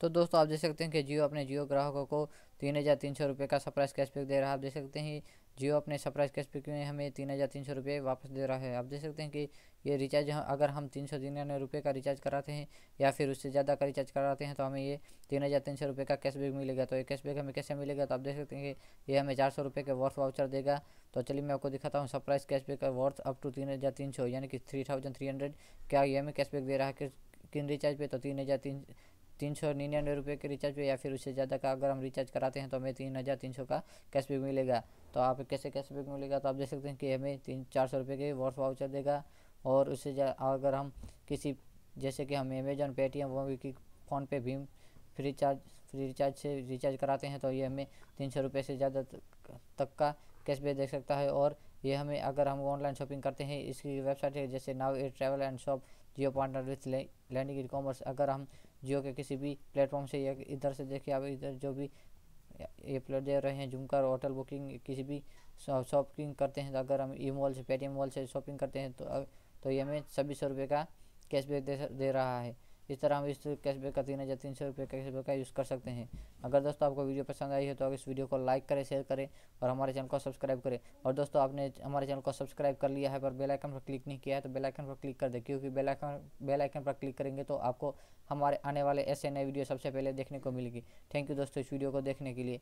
तो दोस्तों आप देख सकते हैं कि जियो अपने जियो ग्राहकों को तीन हज़ार तीन सौ रुपये का सरप्राइज़ कैशबैक दे रहा है। आप देख सकते हैं, जियो अपने सरप्राइज़ कैशबैक में हमें तीन हज़ार तीन सौ रुपये वापस दे रहा है। आप देख सकते हैं कि ये रिचार्ज अगर हम तीन सौ निन्यानवे रुपये का रिचार्ज कराते हैं या फिर उससे ज़्यादा का रिचार्ज कराते हैं तो हमें ये तीन हज़ार तीन सौ रुपये का कैशबैक मिलेगा। तो ये कैशबैक हमें कैसे मिलेगा? तो आप देख सकते हैं कि ये हमें चार सौ रुपये के वर्थ वाउचर देगा। तो चलिए मैं आपको दिखाता हूँ सरप्राइज़ कैशबैक का वर्थ अप टू तीन हज़ार तीन सौ, यानी कि थ्री थाउज़ेंड थ्री हंड्रेड क्या ये हमें कैशबैक दे रहा है किन रिचार्ज पे? तो तीन हज़ार तीन तीन सौ निन्यानवे रुपये के रिचार्ज पे या फिर उससे ज़्यादा का अगर हम रिचार्ज कराते हैं तो हमें तीन हज़ार तीन सौ का कैशबैक मिलेगा। तो आप कैसे कैशबैक मिलेगा? तो आप देख सकते हैं कि हमें तीन चार सौ रुपये के वर्थ वाउचर देगा। और उससे अगर हम किसी, जैसे कि हम अमेजन पेटीएम वो भी फ़ोन पे भीम फ्री चार्ज फ्री रिचार्ज से रिचार्ज कराते हैं तो ये हमें तीन सौ रुपये से ज़्यादा तक का कैशबैक दे सकता है। और ये हमें अगर हम ऑनलाइन शॉपिंग करते हैं इसकी वेबसाइट है जैसे now a travel and shop Jio partner with landing e commerce अगर हम जियो के किसी भी प्लेटफॉर्म से या इधर से देखिए आप इधर जो भी ये प्लेट दे रहे हैं जुमकर होटल बुकिंग किसी भी शॉपिंग करते हैं तो अगर हम ई मॉल से पेटीएम मॉल से शॉपिंग करते हैं तो तो ये हमें छब्बीस सौ रुपये का कैशबैक दे, दे रहा है। इस तरह हम इस कैशबैक का तीन हज़ार तीन सौ रुपये कैशबैक का यूज़ कर सकते हैं। अगर दोस्तों आपको वीडियो पसंद आई है तो इस वीडियो को लाइक करें शेयर करें और हमारे चैनल को सब्सक्राइब करें। और दोस्तों आपने हमारे चैनल को सब्सक्राइब कर लिया है पर बेल आइकन पर क्लिक नहीं किया है तो बेल आइकन पर क्लिक कर दें, क्योंकि बेल आइकन बेल आइकन पर क्लिक करेंगे तो आपको हमारे आने वाले ऐसे नए वीडियो सबसे पहले देखने को मिलेगी। थैंक यू दोस्तों इस वीडियो को देखने के लिए।